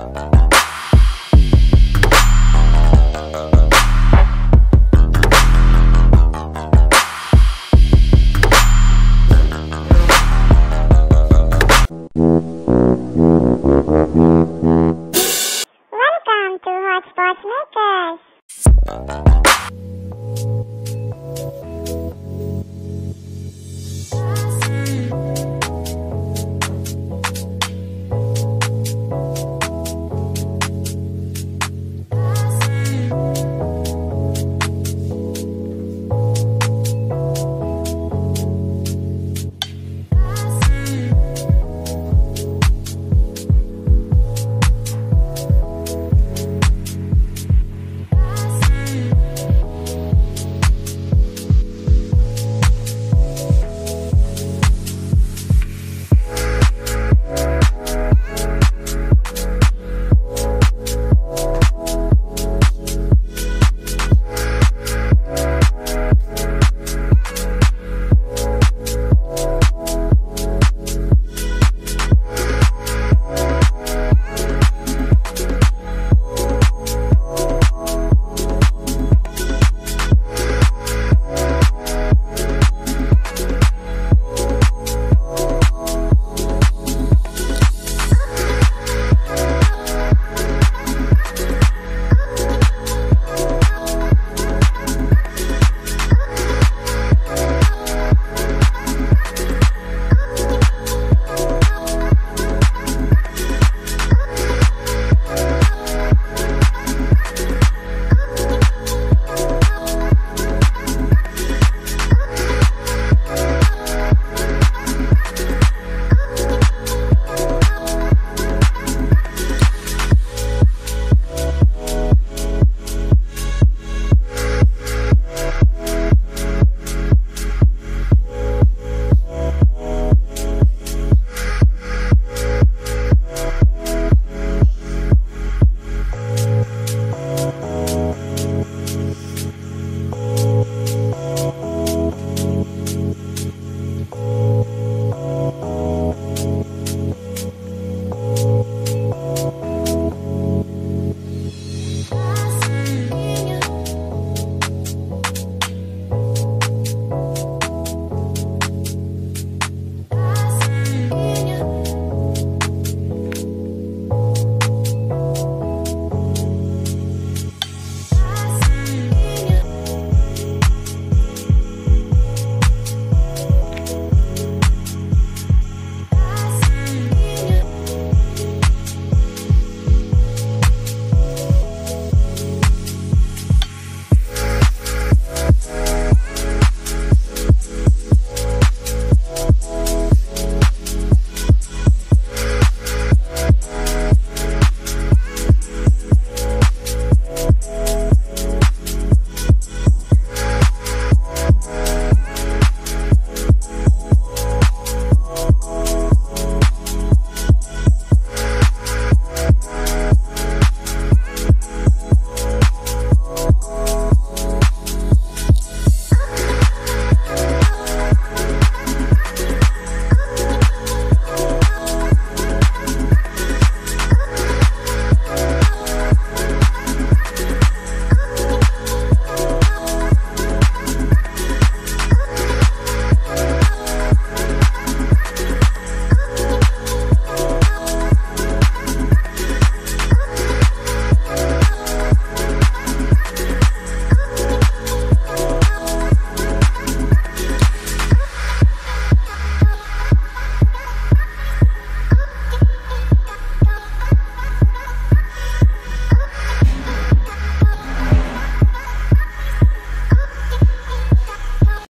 Bye.